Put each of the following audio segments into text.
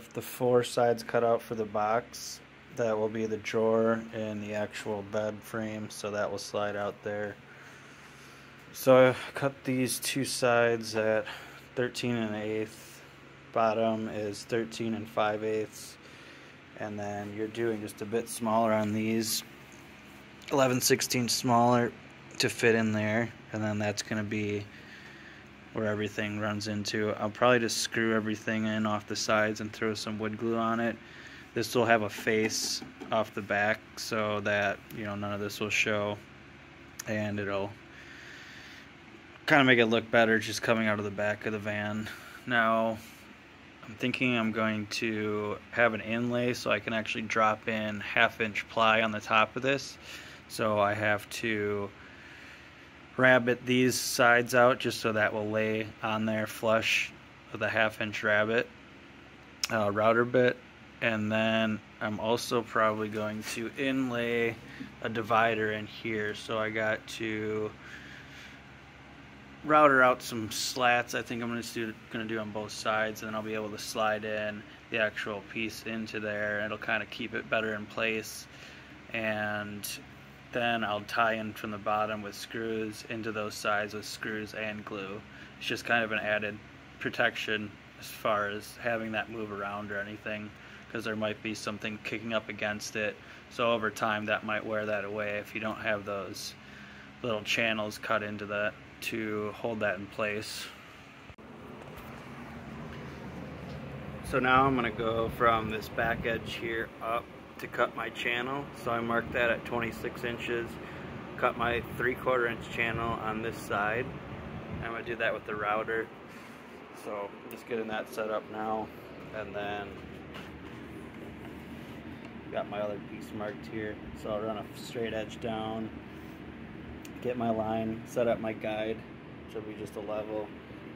Have the four sides cut out for the box. That will be the drawer and the actual bed frame, so that will slide out there. So I cut these two sides at 13 and an eighth. Bottom is 13 and 5 eighths. And then you're doing just a bit smaller on these. 11 16 smaller to fit in there. And then that's going to be where everything runs into. I'll probably just screw everything in off the sides and throw some wood glue on it. This will have a face off the back so that, you know, none of this will show. And it'll kind of make it look better just coming out of the back of the van. Now, I'm thinking I'm going to have an inlay so I can actually drop in half inch ply on the top of this. So I have to rabbet these sides out just so that will lay on there flush with a half inch rabbet uh, router bit. And then I'm also probably going to inlay a divider in here. So I got to router out some slats. I think I'm going to do going to do on both sides and then I'll be able to slide in the actual piece into there. It'll kind of keep it better in place. And then I'll tie in from the bottom with screws into those sides with screws and glue it's just kind of an added protection as far as having that move around or anything because there might be something kicking up against it so over time that might wear that away if you don't have those little channels cut into that to hold that in place. So now I'm going to go from this back edge here up to cut my channel. So I marked that at 26 inches, cut my 3 quarter inch channel on this side. I'm to do that with the router. So just getting that set up now and then got my other piece marked here. So I'll run a straight edge down get my line, set up my guide, which will be just a level,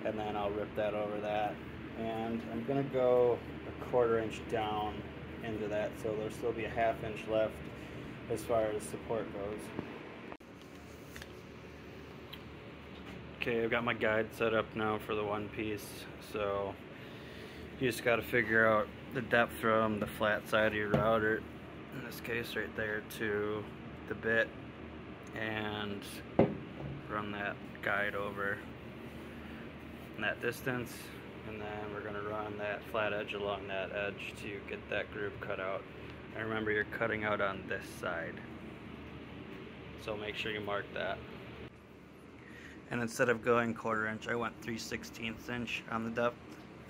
and then I'll rip that over that. And I'm gonna go a quarter inch down into that, so there'll still be a half inch left as far as support goes. Okay, I've got my guide set up now for the one piece, so you just got to figure out the depth from the flat side of your router, in this case right there, to the bit and run that guide over that distance and then we're going to run that flat edge along that edge to get that groove cut out. And remember you're cutting out on this side. So make sure you mark that. And instead of going quarter inch I went 3 16ths inch on the depth.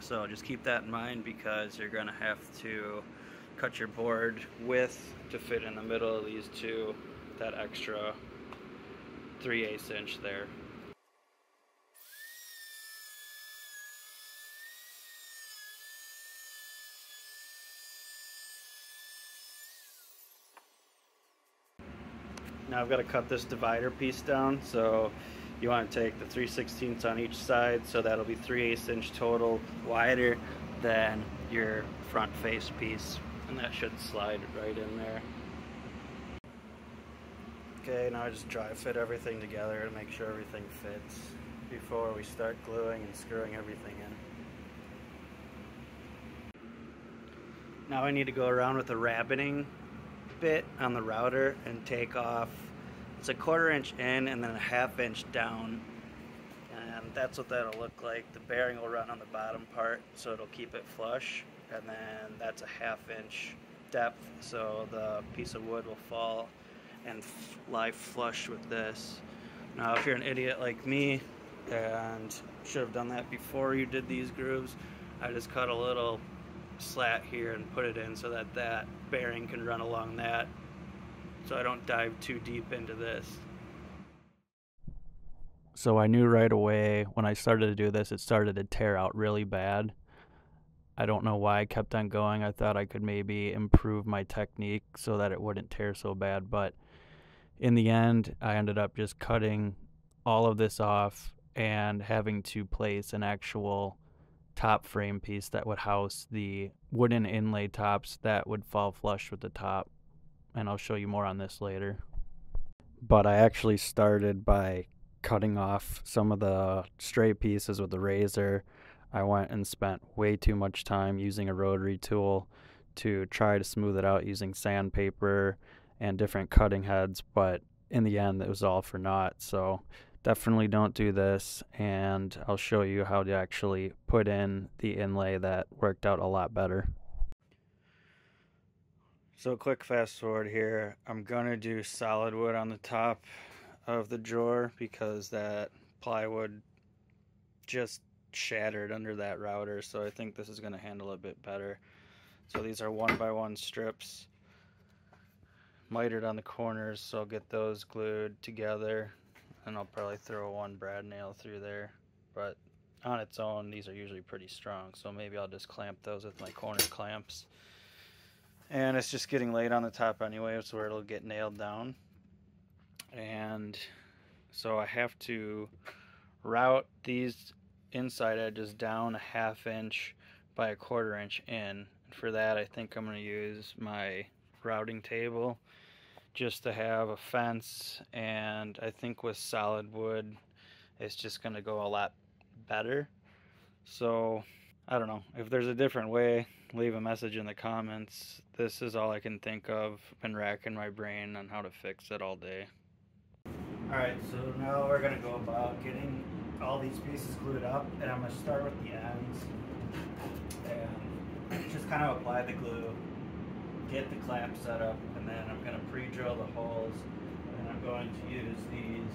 So just keep that in mind because you're going to have to cut your board width to fit in the middle of these two that extra 3 8 inch there. Now I've got to cut this divider piece down, so you want to take the 3 16ths on each side, so that'll be 3 8 inch total wider than your front face piece, and that should slide right in there. Okay, now I just dry fit everything together to make sure everything fits before we start gluing and screwing everything in. Now I need to go around with the rabbeting bit on the router and take off, it's a quarter inch in and then a half inch down. And that's what that'll look like. The bearing will run on the bottom part so it'll keep it flush. And then that's a half inch depth so the piece of wood will fall and lie flush with this. Now if you're an idiot like me and should have done that before you did these grooves, I just cut a little slat here and put it in so that that bearing can run along that so I don't dive too deep into this. So I knew right away when I started to do this, it started to tear out really bad. I don't know why I kept on going. I thought I could maybe improve my technique so that it wouldn't tear so bad, but in the end, I ended up just cutting all of this off and having to place an actual top frame piece that would house the wooden inlay tops that would fall flush with the top. And I'll show you more on this later. But I actually started by cutting off some of the stray pieces with the razor. I went and spent way too much time using a rotary tool to try to smooth it out using sandpaper and different cutting heads, but in the end, it was all for naught. So definitely don't do this, and I'll show you how to actually put in the inlay that worked out a lot better. So quick fast forward here, I'm gonna do solid wood on the top of the drawer because that plywood just shattered under that router so I think this is to handle a bit better. So these are one by one strips mitered on the corners so I'll get those glued together and I'll probably throw one brad nail through there but on its own these are usually pretty strong so maybe I'll just clamp those with my corner clamps. And it's just getting laid on the top anyway so where it'll get nailed down. And so I have to route these inside edges down a half inch by a quarter inch in. For that I think I'm going to use my routing table just to have a fence and I think with solid wood it's just going to go a lot better. So I don't know. If there's a different way leave a message in the comments. This is all I can think of. Been racking my brain on how to fix it all day. Alright, so now we're going to go about getting all these pieces glued up and I'm to start with the ends. And just kind of apply the glue, get the clamp set up and then I'm going to pre-drill the holes and I'm going to use these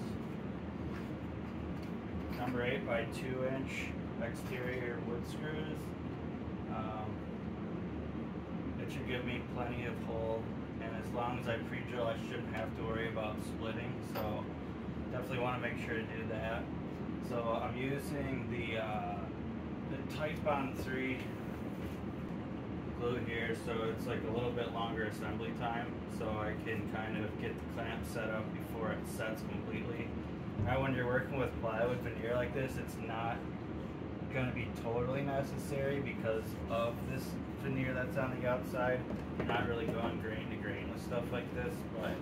number 8 by 2 inch exterior wood screws. Um, it should give me plenty of hold and as long as I pre-drill I shouldn't have to worry about splitting so definitely want to make sure to do that. So I'm using the, uh, the Titebond 3 glue here so it's like a little bit longer assembly time so I can kind of get the clamp set up before it sets completely. Now when you're working with plywood veneer like this it's not going to be totally necessary because of this veneer that's on the outside. You're not really going grain to grain with stuff like this but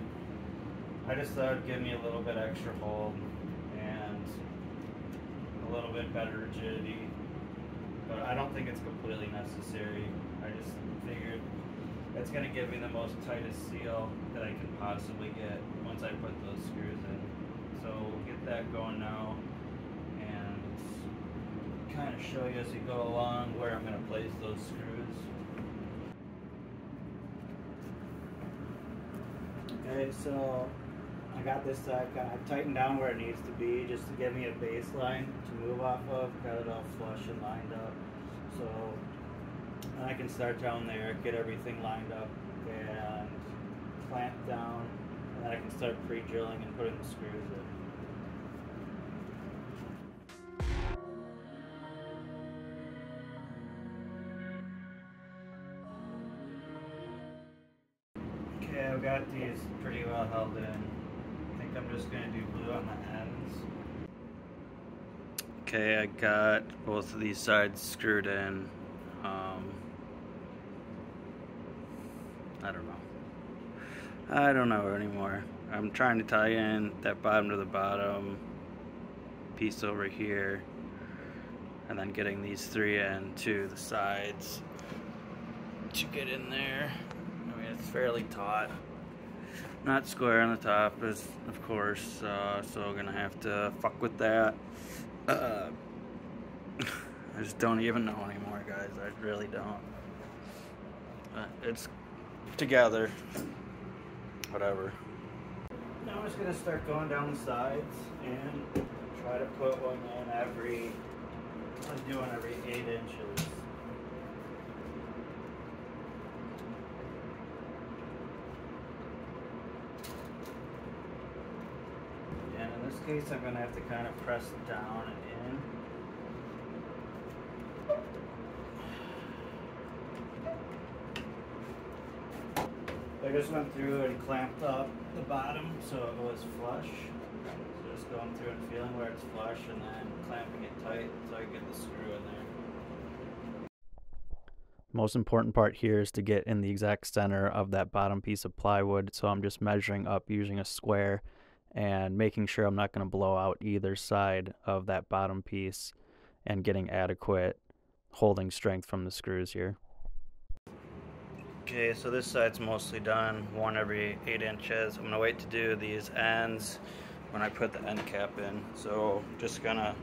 I just thought it'd give me a little bit extra hold and a little bit better rigidity. But I don't think it's completely necessary. I just figured it's going to give me the most tightest seal that I can possibly get once I put those screws in. So we'll get that going now and kind of show you as we go along where I'm going to place those screws. Okay, so I got this side kind of tightened down where it needs to be just to give me a baseline to move off of. Got it all flush and lined up. So I can start down there, get everything lined up and clamp down and then I can start pre-drilling and putting the screws in. Okay, I've got these pretty well held in I think I'm just going to do blue on the ends. Okay, I got both of these sides screwed in. Um, I don't know. I don't know anymore. I'm trying to tie in that bottom to the bottom piece over here and then getting these three in to the sides to get in there. I mean, it's fairly taut. Not square on the top is of course uh, so gonna have to fuck with that. Uh, I just don't even know anymore guys. I really don't. It's together whatever now I'm just gonna start going down the sides and try to put one in every I'm doing every eight inches And in this case, I'm to have to kind of press down and in. I just went through and clamped up the bottom so it was flush. So just going through and feeling where it's flush and then clamping it tight so I get the screw in there. Most important part here is to get in the exact center of that bottom piece of plywood. So I'm just measuring up using a square and making sure I'm not going to blow out either side of that bottom piece and getting adequate holding strength from the screws here. Okay, so this side's mostly done, one every 8 inches. I'm to wait to do these ends when I put the end cap in. So just to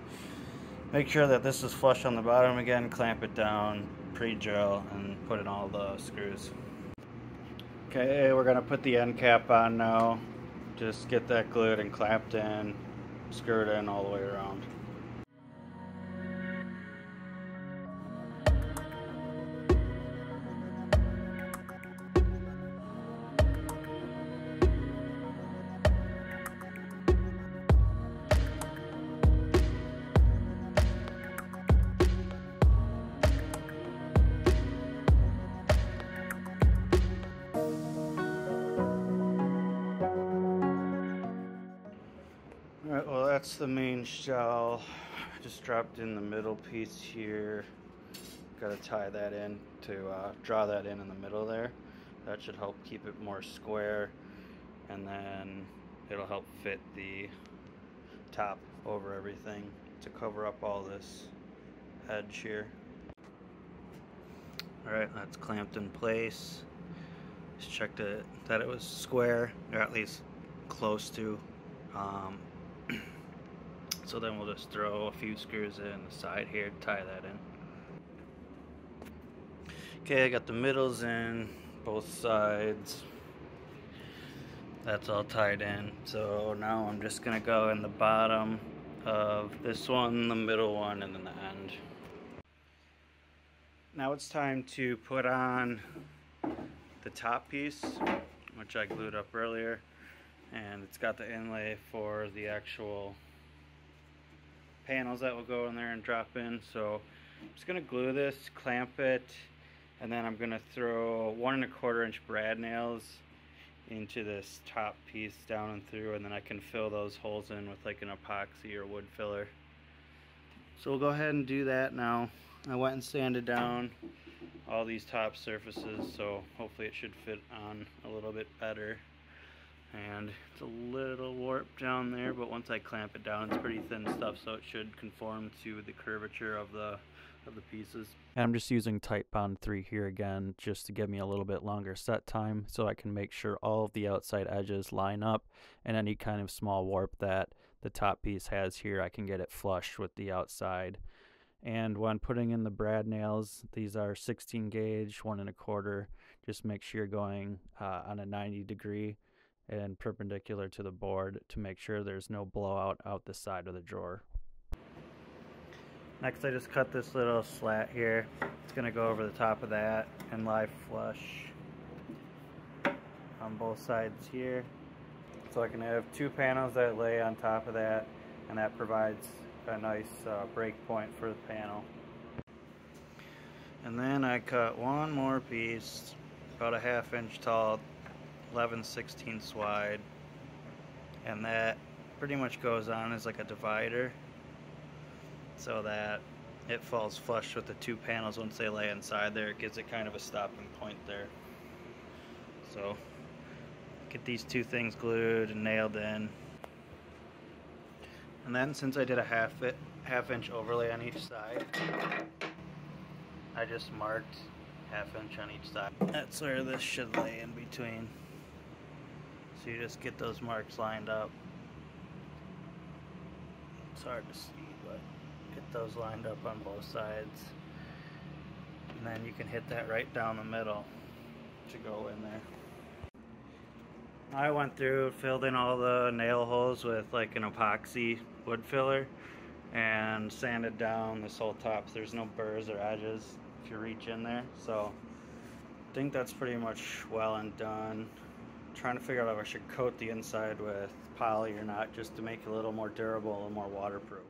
make sure that this is flush on the bottom again, clamp it down, pre-drill, and put in all the screws. Okay, we're to put the end cap on now. Just get that glued and clamped in, screw it in all the way around. That's the main shell. Just dropped in the middle piece here. Got to tie that in to uh, draw that in in the middle there. That should help keep it more square and then it'll help fit the top over everything to cover up all this edge here. Alright, that's clamped in place. Just checked it, that it was square, or at least close to. Um, so then we'll just throw a few screws in the side here to tie that in. Okay, I got the middles in, both sides. That's all tied in. So now I'm just gonna go in the bottom of this one, the middle one, and then the end. Now it's time to put on the top piece, which I glued up earlier. And it's got the inlay for the actual panels that will go in there and drop in. So I'm just gonna glue this, clamp it, and then I'm gonna throw one and a quarter inch brad nails into this top piece down and through and then I can fill those holes in with like an epoxy or wood filler. So we'll go ahead and do that now. I went and sanded down all these top surfaces so hopefully it should fit on a little bit better and it's a little warped down there but once I clamp it down it's pretty thin stuff so it should conform to the curvature of the of the pieces. And I'm just using Titebond 3 here again just to give me a little bit longer set time so I can make sure all of the outside edges line up and any kind of small warp that the top piece has here I can get it flush with the outside. And when putting in the brad nails, these are 16 gauge, one and a quarter. Just make sure you're going uh, on a 90 degree and perpendicular to the board to make sure there's no blowout out the side of the drawer. Next I just cut this little slat here. It's going to go over the top of that and lie flush on both sides here. So I can have two panels that lay on top of that and that provides a nice uh, break point for the panel. And then I cut one more piece about a half inch tall 11 16 wide and that pretty much goes on as like a divider so that it falls flush with the two panels once they lay inside there. It gives it kind of a stopping point there. So get these two things glued and nailed in. And then since I did a half it, half inch overlay on each side, I just marked half inch on each side. That's where this should lay in between. Just get those marks lined up. It's hard to see but get those lined up on both sides. And then you can hit that right down the middle to go in there. I went through filled in all the nail holes with like an epoxy wood filler and sanded down this whole top. There's no burrs or edges if you reach in there. So I think that's pretty much well and done trying to figure out if I should coat the inside with poly or not just to make it a little more durable and more waterproof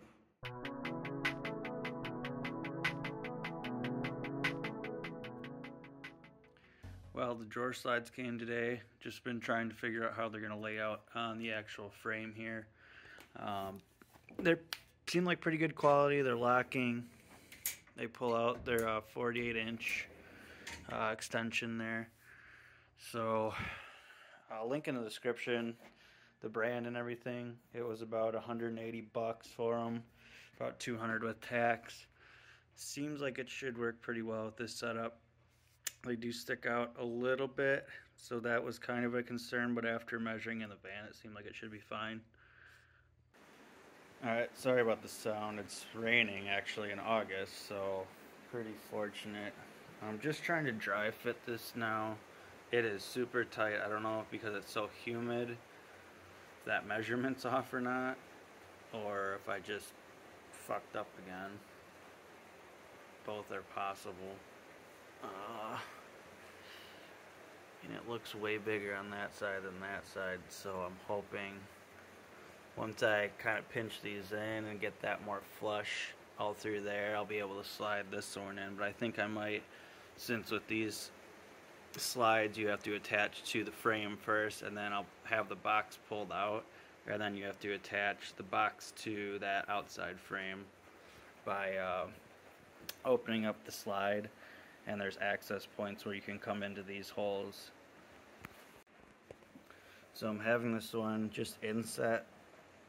Well, the drawer slides came today. Just been trying to figure out how they're going to lay out on the actual frame here. Um, they seem like pretty good quality. They're locking. They pull out their uh, 48 inch uh, extension there. So I'll link in the description the brand and everything. It was about 180 bucks for them, about 200 with tax. seems like it should work pretty well with this setup. They do stick out a little bit, so that was kind of a concern, but after measuring in the van, it seemed like it should be fine. Alright, sorry about the sound. It's raining actually in August, so pretty fortunate. I'm just trying to dry fit this now. It is super tight. I don't know if because it's so humid that measurement's off or not, or if I just fucked up again. Both are possible. Uh, and it looks way bigger on that side than that side, so I'm hoping once I kind of pinch these in and get that more flush all through there, I'll be able to slide this one in. But I think I might, since with these slides you have to attach to the frame first and then I'll have the box pulled out and then you have to attach the box to that outside frame by uh, opening up the slide and there's access points where you can come into these holes. So I'm having this one just inset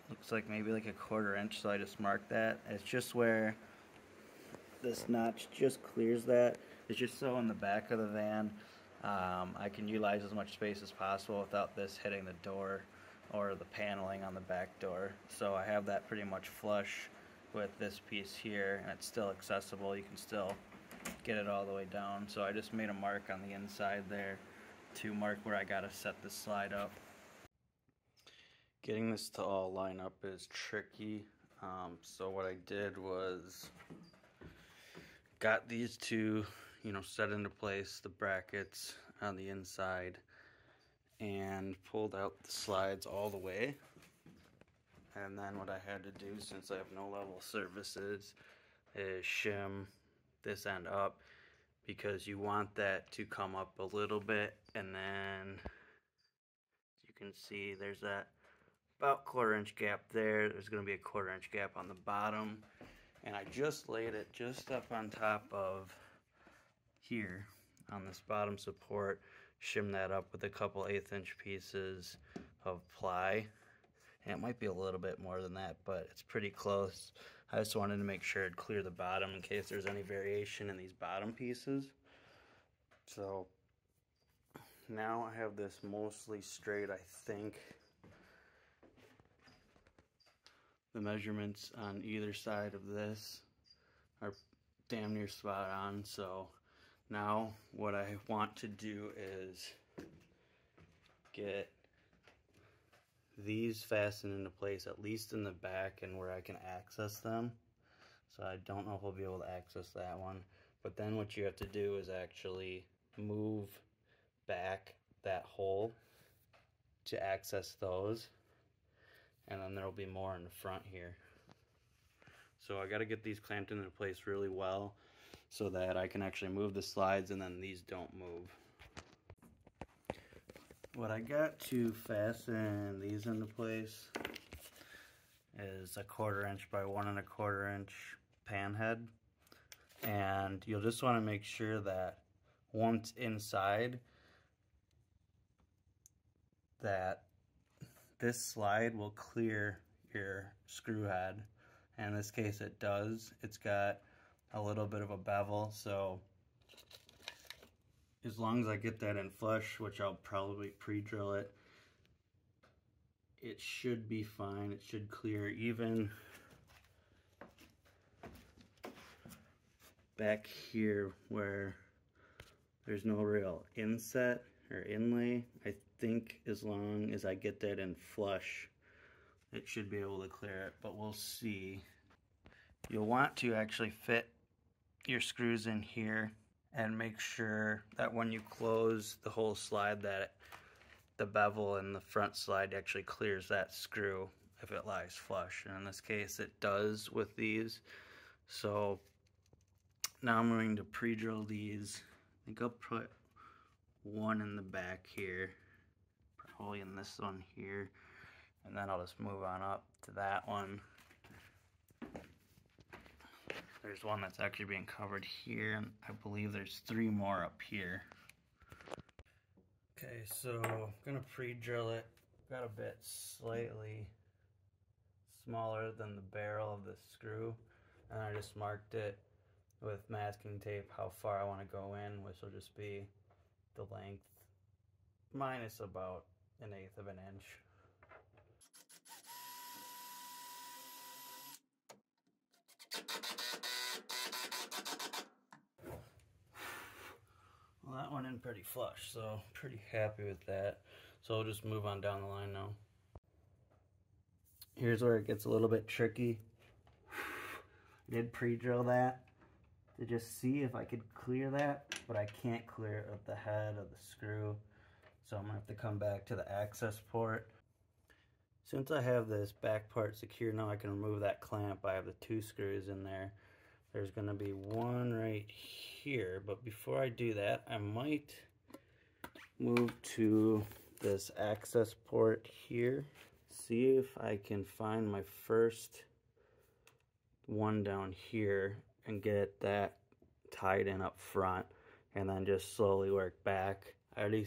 looks like maybe like a quarter inch so I just marked that it's just where this notch just clears that it's just so in the back of the van um, I can utilize as much space as possible without this hitting the door or the paneling on the back door. So I have that pretty much flush with this piece here and it's still accessible. You can still get it all the way down. So I just made a mark on the inside there to mark where I gotta set the slide up. Getting this to all line up is tricky. Um, so what I did was got these two, you know, set into place, the brackets on the inside, and pulled out the slides all the way. And then what I had to do, since I have no level surfaces, is shim this end up because you want that to come up a little bit and then you can see there's that about quarter inch gap there. There's going to be a quarter inch gap on the bottom. And I just laid it just up on top of here on this bottom support. Shim that up with a couple eighth inch pieces of ply. And it might be a little bit more than that, but it's pretty close. I just wanted to make sure it'd clear the bottom in case there's any variation in these bottom pieces. So now I have this mostly straight, I think. The measurements on either side of this are damn near spot on. So now what I want to do is get these fastened into place, at least in the back and where I can access them. So I don't know if I'll be able to access that one. But then what you have to do is actually move back that hole to access those and then there'll be more in the front here. So I got to get these clamped into place really well so that I can actually move the slides and then these don't move. What I got to fasten these into place is a quarter inch by one and a quarter inch pan head. And you'll just want to make sure that once inside that this slide will clear your screw head. And in this case it does. It's got a little bit of a bevel, so as long as I get that in flush, which I'll probably pre-drill it, it should be fine. It should clear even back here where there's no real inset or inlay. I think as long as I get that in flush, it should be able to clear it, but we'll see. You'll want to actually fit your screws in here and make sure that when you close the whole slide that the bevel in the front slide actually clears that screw if it lies flush. And in this case it does with these. So now I'm going to pre-drill these. I think I'll put one in the back here probably in this one here and then I'll just move on up to that one there's one that's actually being covered here and I believe there's three more up here okay so I'm gonna pre-drill it got a bit slightly smaller than the barrel of the screw and I just marked it with masking tape how far I want to go in, which will just be the length minus about an eighth of an inch. That went in pretty flush, so pretty happy with that. So I'll just move on down the line now. Here's where it gets a little bit tricky. Did pre-drill that to just see if I could clear that, but I can't clear it the head of the screw. So I'm gonna have to come back to the access port. Since I have this back part secure now, I can remove that clamp. I have the two screws in there. There's going to be one right here, but before I do that, I might move to this access port here. See if I can find my first one down here and get that tied in up front and then just slowly work back. I already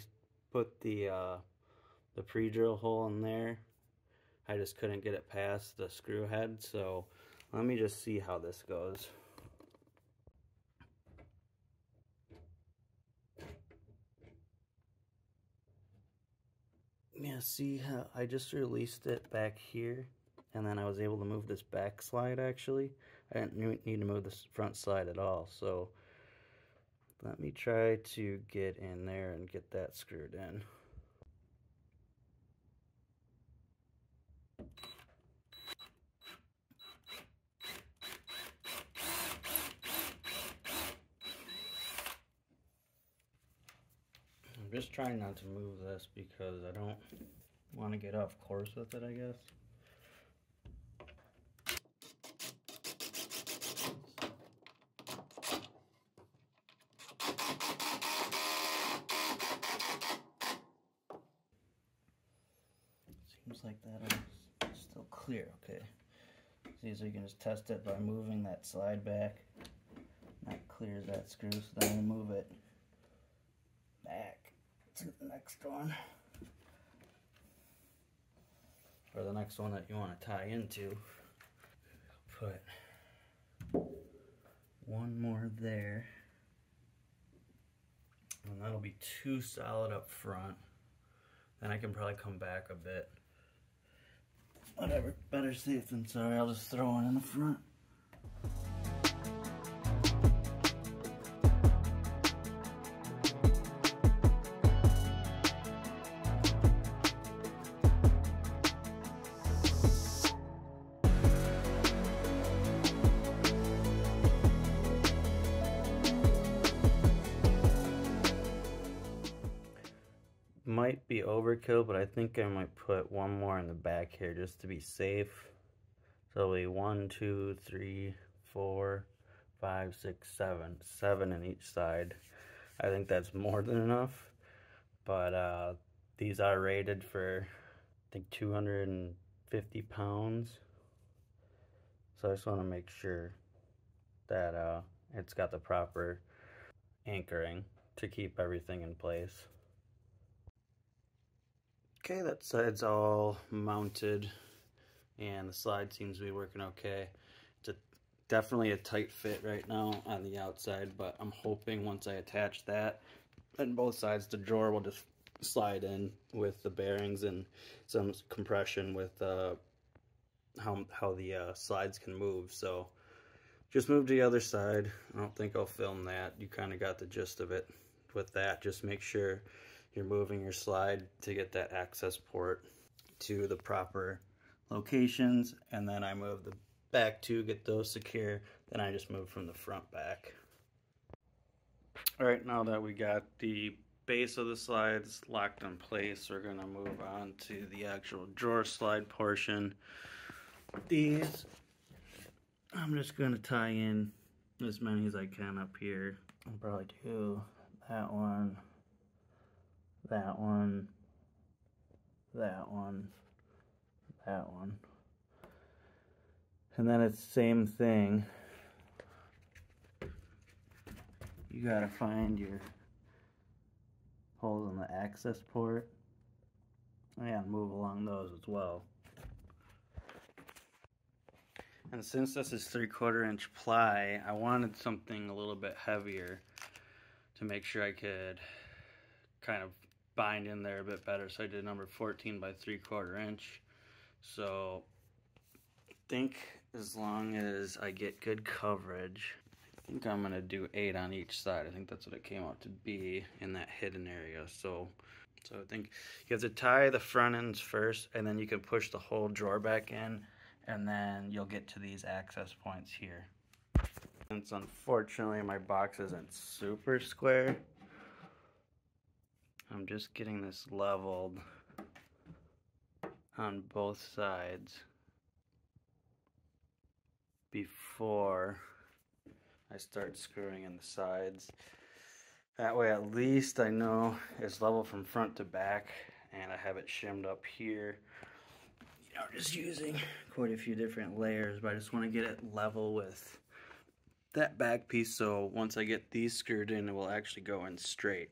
put the uh, the pre-drill hole in there. I just couldn't get it past the screw head, so let me just see how this goes. Yeah, see I just released it back here and then I was able to move this back slide actually. I didn't need to move this front slide at all. So let me try to get in there and get that screwed in. I'm just trying not to move this because I don't want to get off course with it, I guess. Seems like that is still clear, okay. See, so you can just test it by moving that slide back. That clears that screw, so then we move it to the next one. Or the next one that you want to tie into. Put one more there. And that'll be too solid up front. Then I can probably come back a bit. Whatever, better safe than sorry. I'll just throw one in the front. Overkill, but I think I might put one more in the back here just to be safe. So it'll be one, two, three, four, five, six, seven. Seven in each side. I think that's more than enough. But uh, these are rated for, I think, 250 pounds. So I just want to make sure that uh, it's got the proper anchoring to keep everything in place. Okay, that side's all mounted and the slide seems to be working okay. It's a, definitely a tight fit right now on the outside, but I'm hoping once I attach that and both sides, the drawer will just slide in with the bearings and some compression with uh, how, how the uh, slides can move. So just move to the other side. I don't think I'll film that. You kind of got the gist of it with that. Just make sure you're moving your slide to get that access port to the proper locations and then I move the back to get those secure. Then I just move from the front back. All right now that we got the base of the slides locked in place we're gonna move on to the actual drawer slide portion. These I'm just gonna tie in as many as I can up here. I'll probably do that one that one, that one, that one. And then it's same thing. You gotta find your holes in the access port and move along those as well. And since this is three quarter inch ply, I wanted something a little bit heavier to make sure I could kind of bind in there a bit better. So I did number 14 by three quarter inch. So I think as long as I get good coverage, I think I'm gonna do eight on each side. I think that's what it came out to be in that hidden area. So, so I think you have to tie the front ends first and then you can push the whole drawer back in and then you'll get to these access points here. Since unfortunately my box isn't super square, I'm just getting this leveled on both sides before I start screwing in the sides. That way at least I know it's level from front to back and I have it shimmed up here you know, just using quite a few different layers, but I just want to get it level with that back piece so once I get these screwed in, it will actually go in straight.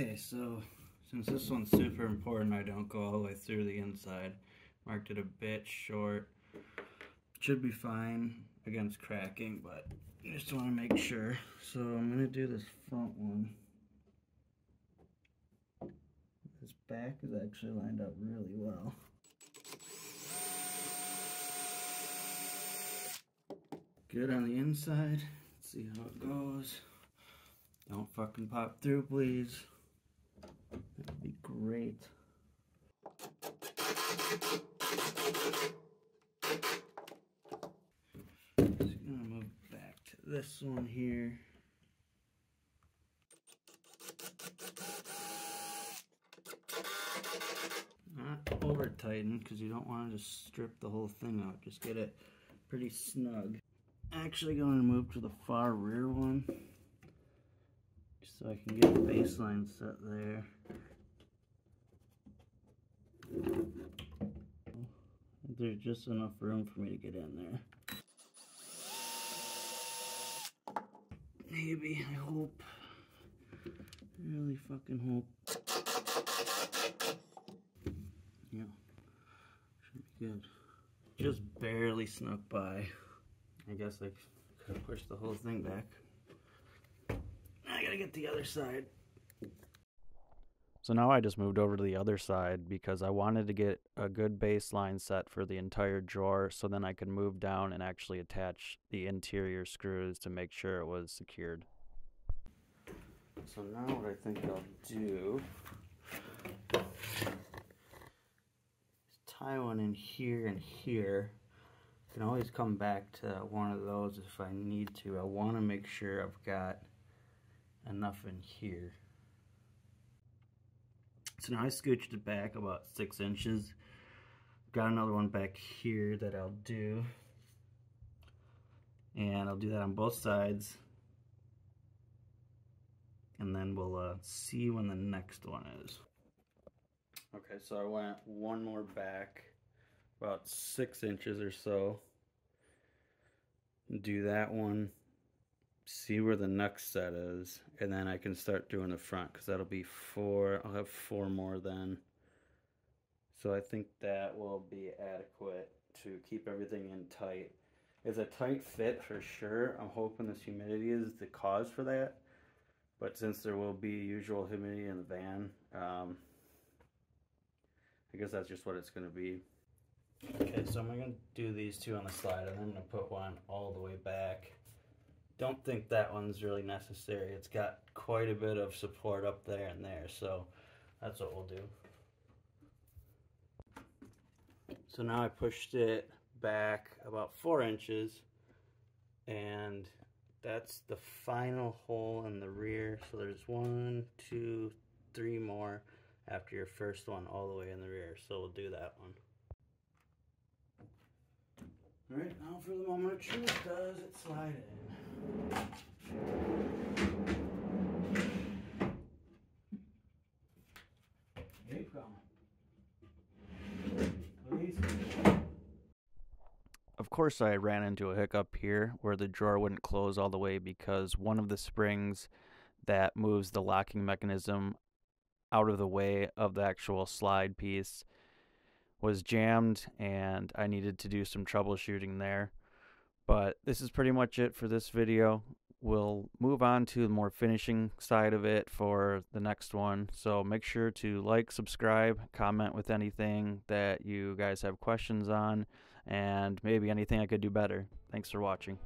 Okay, so since this one's super important, I don't go all the way through the inside. Marked it a bit short. Should be fine against cracking, but I just want to make sure. So I'm going to do this front one. This back is actually lined up really well. Good on the inside. Let's see how it goes. Don't fucking pop through, please. Great. Just gonna move back to this one here. Not over tighten because you don't want to just strip the whole thing out. Just get it pretty snug. Actually going to move to the far rear one so I can get the baseline set there. There's just enough room for me to get in there. Maybe, I hope. I really fucking hope. Yeah, should be good. Just barely snuck by. I guess I could pushed the whole thing back. I gotta get the other side. So now I just moved over to the other side because I wanted to get a good baseline set for the entire drawer so then I could move down and actually attach the interior screws to make sure it was secured. So now what I think I'll do is tie one in here and here. I can always come back to one of those if I need to. I want to make sure I've got enough in here. So now I scooched it back about six inches. Got another one back here that I'll do. And I'll do that on both sides. And then we'll uh, see when the next one is. Okay, so I went one more back, about six inches or so. Do that one see where the next set is, and then I can start doing the front because that'll be four. I'll have four more then. So I think that will be adequate to keep everything in tight. It's a tight fit for sure. I'm hoping this humidity is the cause for that. But since there will be usual humidity in the van, um, I guess that's just what it's going to be. Okay, so I'm going to do these two on the slide, and I'm going to put one all the way back don't think that one's really necessary. It's got quite a bit of support up there and there, so that's what we'll do. So now I pushed it back about four inches and that's the final hole in the rear. So there's one, two, three more after your first one all the way in the rear. So we'll do that one. Alright, now for the moment of truth, does it slide in? Of course, I ran into a hiccup here where the drawer wouldn't close all the way because one of the springs that moves the locking mechanism out of the way of the actual slide piece was jammed and I needed to do some troubleshooting there. But this is pretty much it for this video. We'll move on to the more finishing side of it for the next one. So make sure to like, subscribe, comment with anything that you guys have questions on, and maybe anything I could do better. Thanks for watching.